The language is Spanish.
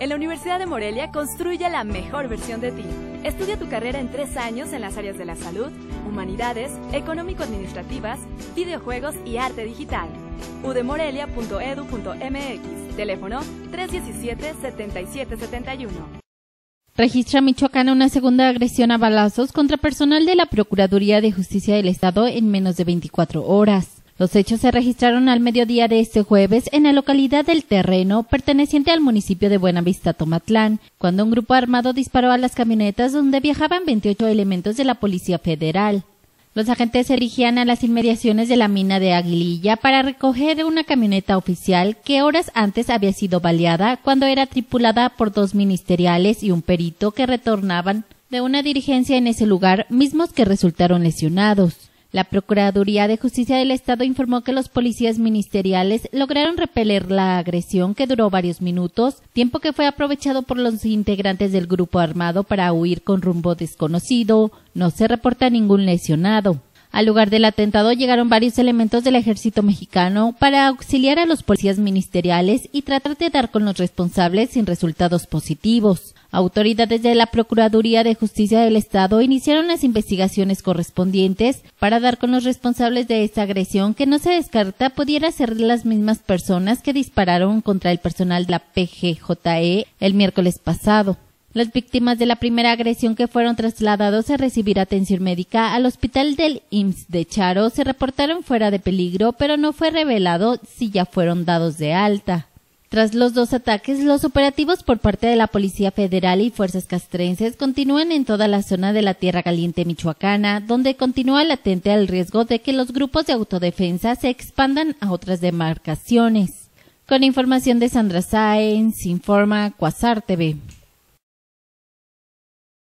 En la Universidad de Morelia construye la mejor versión de ti. Estudia tu carrera en tres años en las áreas de la salud, humanidades, económico-administrativas, videojuegos y arte digital. udemorelia.edu.mx. Teléfono 317-7771. Registra Michoacán una segunda agresión a balazos contra personal de la Procuraduría de Justicia del Estado en menos de 24 horas. Los hechos se registraron al mediodía de este jueves en la localidad del Terreno, perteneciente al municipio de Buenavista, Tomatlán, cuando un grupo armado disparó a las camionetas donde viajaban 28 elementos de la Policía Federal. Los agentes se dirigían a las inmediaciones de la mina de Aguililla para recoger una camioneta oficial que horas antes había sido baleada cuando era tripulada por dos ministeriales y un perito que retornaban de una dirigencia en ese lugar, mismos que resultaron lesionados. La Procuraduría de Justicia del Estado informó que los policías ministeriales lograron repeler la agresión que duró varios minutos, tiempo que fue aprovechado por los integrantes del grupo armado para huir con rumbo desconocido. No se reporta ningún lesionado. Al lugar del atentado llegaron varios elementos del ejército mexicano para auxiliar a los policías ministeriales y tratar de dar con los responsables sin resultados positivos. Autoridades de la Procuraduría de Justicia del Estado iniciaron las investigaciones correspondientes para dar con los responsables de esta agresión que no se descarta pudiera ser las mismas personas que dispararon contra el personal de la PGJE el miércoles pasado. Las víctimas de la primera agresión que fueron trasladados a recibir atención médica al hospital del IMSS de Charo se reportaron fuera de peligro, pero no fue revelado si ya fueron dados de alta. Tras los dos ataques, los operativos por parte de la Policía Federal y fuerzas castrenses continúan en toda la zona de la Tierra Caliente michoacana, donde continúa latente el riesgo de que los grupos de autodefensa se expandan a otras demarcaciones. Con información de Sandra Sáenz, informa Cuasar TV.